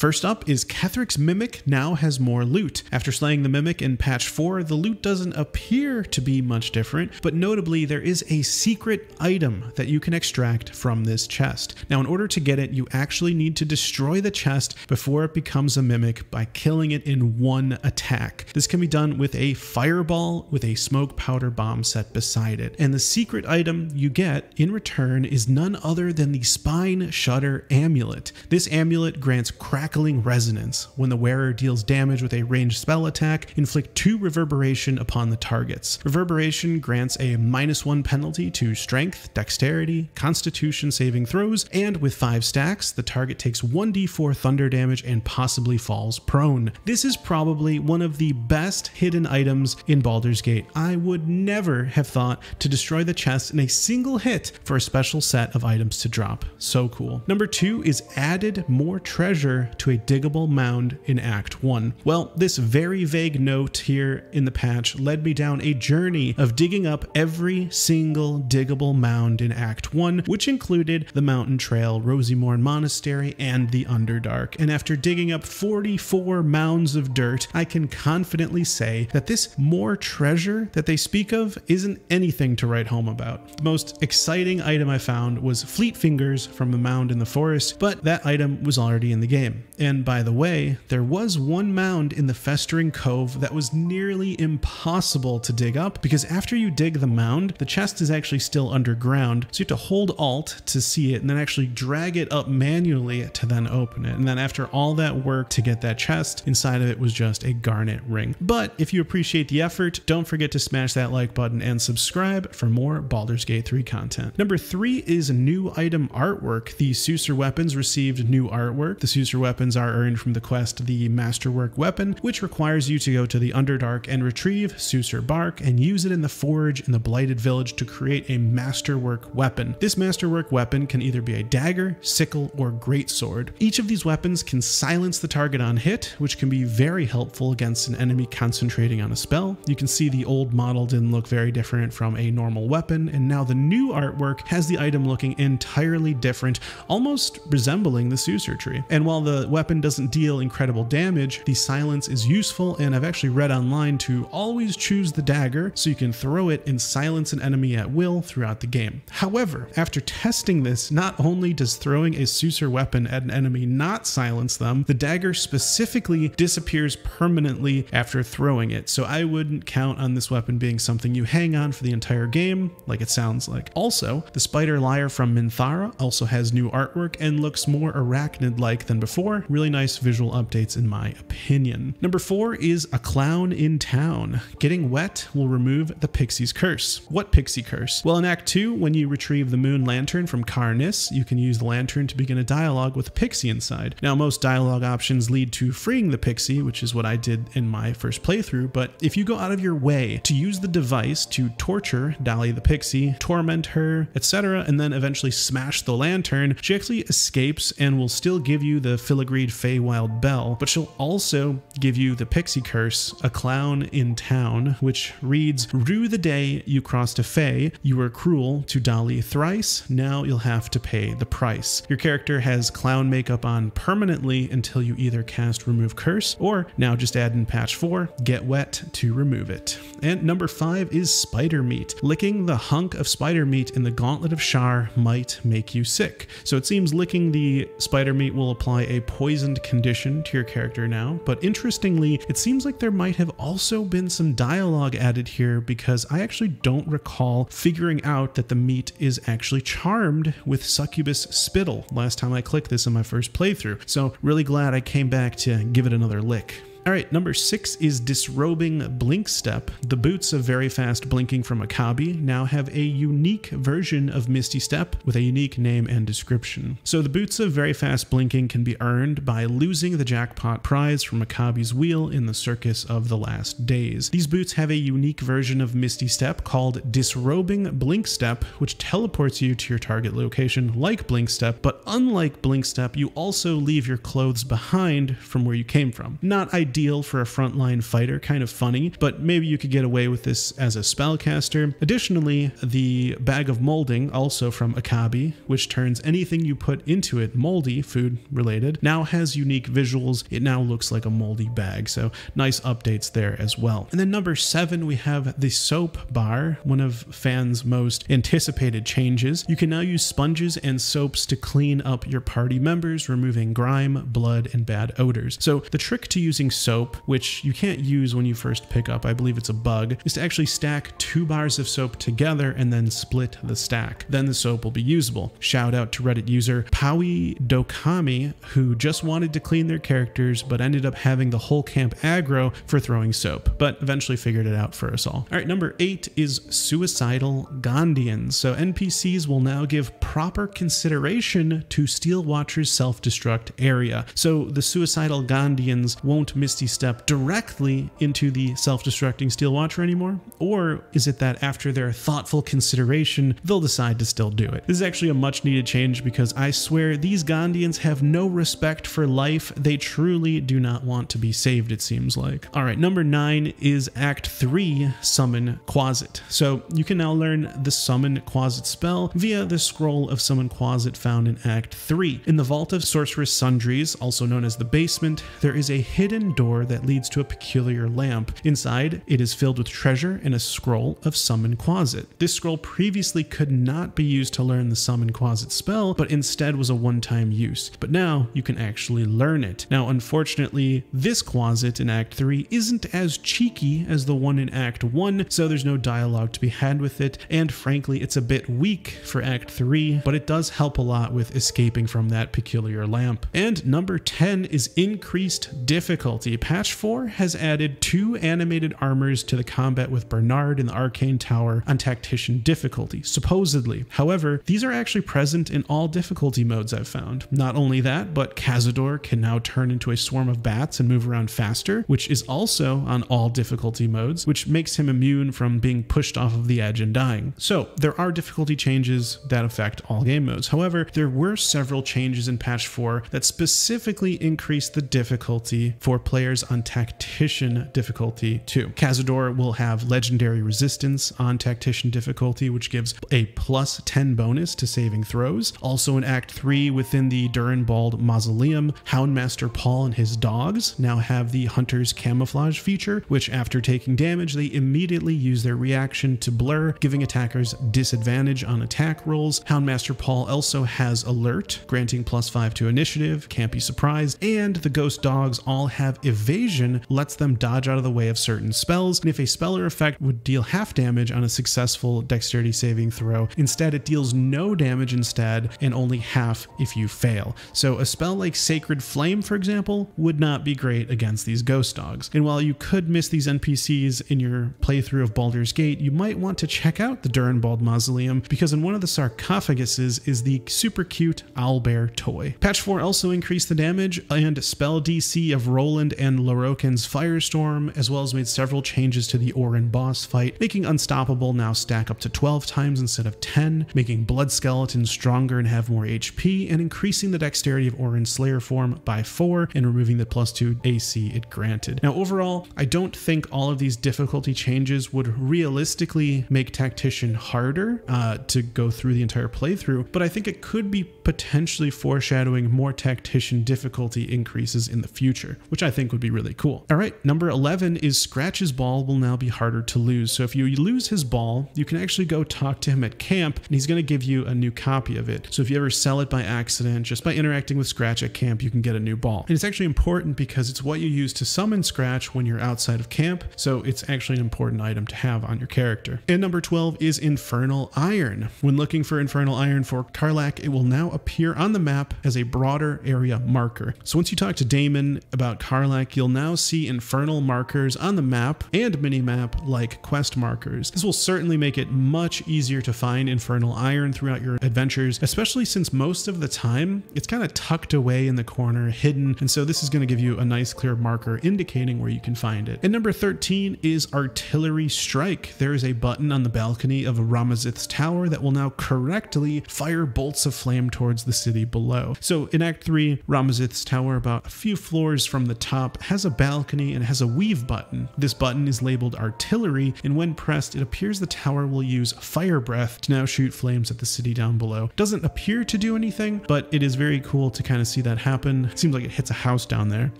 First up is Ketheric's Mimic now has more loot. After slaying the Mimic in patch 4, the loot doesn't appear to be much different, but notably there is a secret item that you can extract from this chest. Now in order to get it, you actually need to destroy the chest before it becomes a Mimic by killing it in one attack. This can be done with a fireball with a smoke powder bomb set beside it. And the secret item you get in return is none other than the Spine Shudder Amulet. This amulet grants crackling resonance. When the wearer deals damage with a ranged spell attack, inflict 2 reverberation upon the targets. Reverberation grants a minus 1 penalty to strength, dexterity, constitution saving throws, and with 5 stacks, the target takes 1d4 thunder damage and possibly falls prone. This is probably one of the best hidden items in Baldur's Gate. I would never have thought to destroy the chest in a single hit for a special set of items to drop. So cool. Number two is added more treasure to a diggable mound in Act 1. Well, this very vague note here in the patch led me down a journey of digging up every single diggable mound in Act 1, which included the Mountain Trail, Rosymorn Monastery, and the Underdark. And after digging up 44 mounds of dirt, I can confidently say that this more treasure that they speak of isn't anything to write home about. The most exciting item I found was Fleet Fingers from the mound in the forest, but that item was already in the game. And by the way, there was one mound in the Festering Cove that was nearly impossible to dig up because after you dig the mound, the chest is actually still underground, so you have to hold Alt to see it and then actually drag it up manually to then open it. And then after all that work to get that chest, inside of it was just a garnet ring. But if you appreciate the effort, don't forget to smash that like button and subscribe for more Baldur's Gate 3 content. Number three is new item artwork. The Sussur weapons received new artwork. The Sussur weapons are earned from the quest The Masterwork Weapon, which requires you to go to the Underdark and retrieve Sussur bark and use it in the forge in the Blighted Village to create a Masterwork weapon. This Masterwork weapon can either be a dagger, sickle, or greatsword. Each of these weapons can silence the target on hit, which can be very helpful against an enemy concentrating on a spell. You can see the old model didn't look very different from a normal weapon, and now the new artwork has the item looking entirely different, almost resembling the Sussur tree. And while the weapon doesn't deal incredible damage, the silence is useful, and I've actually read online to always choose the dagger so you can throw it and silence an enemy at will throughout the game. However, after testing this, not only does throwing a Sussur weapon at an enemy not silence them, the dagger specifically disappears permanently after throwing it, so I wouldn't count on this weapon being something you hang on for the entire game, like it sounds like. Also, the Spider Lyre from Minthara also has new artwork and looks more arachnid-like than before. Really nice visual updates in my opinion. Number four is a clown in town. Getting wet will remove the pixie's curse. What pixie curse? Well, in Act 2, when you retrieve the moon lantern from Kar'niss, you can use the lantern to begin a dialogue with a pixie inside. Now, most dialogue options lead to freeing the pixie, which is what I did in my first playthrough, but if you go out of your way to use the device to torture Dali the pixie, torment her, etc., and then eventually smash the lantern, she actually escapes and will still give you the filigreed Feywild bell, but she'll also give you the pixie curse, a clown in town, which reads, Rue the day you crossed a Fey, you were cruel to Dali thrice, now you'll have to pay the price. Your character has clown makeup on permanently until you either cast remove curse or now just add in patch 4, get wet to remove it. And number 5 is spider meat. Licking the hunk of spider meat in the gauntlet of Shar might make you sick. So it seems licking the spider meat will apply a poisoned condition to your character now, but interestingly, it seems like there might have also been some dialogue added here because I actually don't recall figuring out that the meat is actually charmed with succubus spittle last time I clicked this in my first playthrough. So really glad I came back to give it another lick. All right, number six is Disrobing Blink Step. The boots of Very Fast Blinking from Akabi now have a unique version of Misty Step with a unique name and description. So the boots of Very Fast Blinking can be earned by losing the jackpot prize from Akabi's wheel in the Circus of the Last Days. These boots have a unique version of Misty Step called Disrobing Blink Step, which teleports you to your target location like Blink Step, but unlike Blink Step, you also leave your clothes behind from where you came from. Not ideal ideal for a frontline fighter, kind of funny, but maybe you could get away with this as a spellcaster. Additionally, the bag of molding, also from Akabi, which turns anything you put into it moldy, food related, now has unique visuals. It now looks like a moldy bag, so nice updates there as well. And then number seven, we have the soap bar, one of fans' most anticipated changes. You can now use sponges and soaps to clean up your party members, removing grime, blood, and bad odors. So the trick to using soap, which you can't use when you first pick up, I believe it's a bug, is to actually stack two bars of soap together and then split the stack. Then the soap will be usable. Shout out to Reddit user Paui Dokami, who just wanted to clean their characters but ended up having the whole camp aggro for throwing soap, but eventually figured it out for us all. All right, number eight is suicidal Gondians. So NPCs will now give proper consideration to Steel Watcher's self-destruct area. So the suicidal Gondians won't Misty Step directly into the self-destructing Steel Watcher anymore? Or is it that after their thoughtful consideration, they'll decide to still do it? This is actually a much needed change because I swear these Gondians have no respect for life. They truly do not want to be saved, it seems like. All right, number nine is Act 3, Summon Quasit. So you can now learn the Summon Quasit spell via the Scroll of Summon Quasit found in Act 3. In the Vault of Sorcerous Sundries, also known as the basement, there is a hidden door that leads to a peculiar lamp. Inside, it is filled with treasure and a scroll of Summon Quasit. This scroll previously could not be used to learn the Summon Quasit spell, but instead was a one-time use. But now you can actually learn it. Now, unfortunately, this Quasit in Act 3 isn't as cheeky as the one in Act 1, so there's no dialogue to be had with it, and frankly, it's a bit weak for Act 3, but it does help a lot with escaping from that peculiar lamp. And number 10 is increased difficulty. Patch 4 has added two animated armors to the combat with Bernard in the Arcane Tower on Tactician difficulty, supposedly. However, these are actually present in all difficulty modes I've found. Not only that, but Cazador can now turn into a swarm of bats and move around faster, which is also on all difficulty modes, which makes him immune from being pushed off of the edge and dying. So there are difficulty changes that affect all game modes. However, there were several changes in patch 4 that specifically increased the difficulty for players on Tactician difficulty too. Cazador will have legendary resistance on Tactician difficulty, which gives a plus 10 bonus to saving throws. Also in Act 3 within the Durenbald Mausoleum, Houndmaster Paul and his dogs now have the Hunter's Camouflage feature, which after taking damage, they immediately use their reaction to blur, giving attackers disadvantage on attack rolls. Houndmaster Paul also has Alert, granting plus 5 to initiative, can't be surprised, and the ghost dogs all have Evasion, lets them dodge out of the way of certain spells, and if a spell or effect would deal half damage on a successful dexterity saving throw, instead it deals no damage instead, and only half if you fail. So a spell like Sacred Flame, for example, would not be great against these ghost dogs. And while you could miss these NPCs in your playthrough of Baldur's Gate, you might want to check out the Durenbald Mausoleum because in one of the sarcophaguses is the super cute owlbear toy. Patch 4 also increased the damage and spell DC of Roland and Lorroakan's Firestorm, as well as made several changes to the Orin boss fight, making Unstoppable now stack up to 12 times instead of 10, making Blood Skeleton stronger and have more HP, and increasing the dexterity of Orin's Slayer form by 4 and removing the plus 2 AC it granted. Now overall, I don't think all of these difficulty changes would realistically make Tactician harder uh, to go through the entire playthrough, but I think it could be potentially foreshadowing more Tactician difficulty increases in the future, which I think would be really cool. All right, number 11 is Scratch's ball will now be harder to lose. So if you lose his ball, you can actually go talk to him at camp and he's going to give you a new copy of it. So if you ever sell it by accident, just by interacting with Scratch at camp, you can get a new ball. And it's actually important because it's what you use to summon Scratch when you're outside of camp. So it's actually an important item to have on your character. And number 12 is Infernal Iron. When looking for Infernal Iron for Karlach, it will now appear on the map as a broader area marker. So once you talk to Dammon about Karlach, you'll now see infernal markers on the map and minimap like quest markers. This will certainly make it much easier to find infernal iron throughout your adventures, especially since most of the time it's kind of tucked away in the corner, hidden, and so this is going to give you a nice clear marker indicating where you can find it. And number 13 is Artillery Strike. There is a button on the balcony of Ramazith's tower that will now correctly fire bolts of flame towards the city below. So in Act 3, Ramazith's tower, about a few floors from the top top has a balcony and has a weave button. This button is labeled artillery, and when pressed, it appears the tower will use fire breath to now shoot flames at the city down below. Doesn't appear to do anything, but it is very cool to kind of see that happen. It seems like it hits a house down there.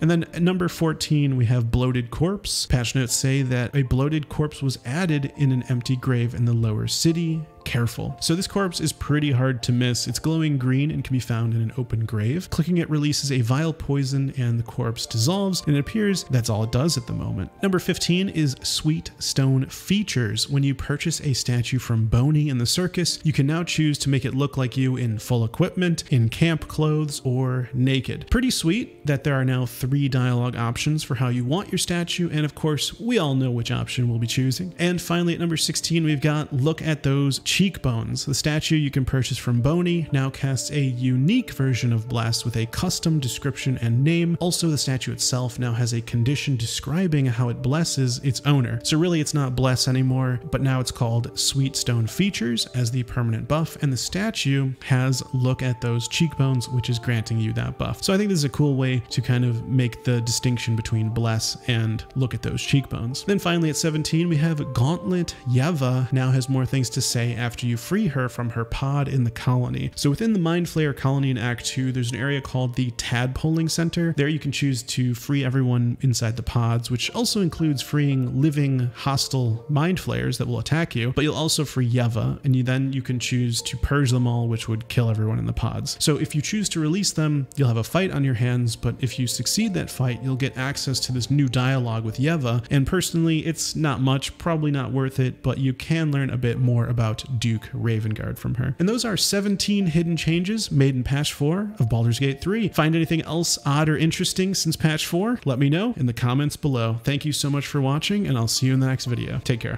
And then number 14, we have bloated corpse. Patch notes say that a bloated corpse was added in an empty grave in the lower city careful. So this corpse is pretty hard to miss. It's glowing green and can be found in an open grave. Clicking it releases a vile poison and the corpse dissolves and it appears that's all it does at the moment. Number 15 is Sweet Stone Features. When you purchase a statue from Boney in the circus, you can now choose to make it look like you in full equipment, in camp clothes, or naked. Pretty sweet that there are now three dialogue options for how you want your statue and of course we all know which option we'll be choosing. And finally at number 16 we've got look at those cheekbones. The statue you can purchase from Boney now casts a unique version of Bless with a custom description and name. Also, the statue itself now has a condition describing how it blesses its owner. So really it's not Bless anymore, but now it's called Sweet Stone Features as the permanent buff, and the statue has look at those cheekbones, which is granting you that buff. So I think this is a cool way to kind of make the distinction between Bless and look at those cheekbones. Then finally at 17, we have Gauntlet Yeva now has more things to say after you free her from her pod in the colony. So within the Mind Flayer colony in Act 2, there's an area called the Tadpoling Center. There you can choose to free everyone inside the pods, which also includes freeing living hostile Mind Flayers that will attack you, but you'll also free Yeva, and you, then you can choose to purge them all, which would kill everyone in the pods. So if you choose to release them, you'll have a fight on your hands, but if you succeed that fight, you'll get access to this new dialogue with Yeva, and personally, it's not much, probably not worth it, but you can learn a bit more about Duke Ravenguard from her. And those are 17 hidden changes made in patch 4 of Baldur's Gate 3. Find anything else odd or interesting since patch 4? Let me know in the comments below. Thank you so much for watching, and I'll see you in the next video. Take care.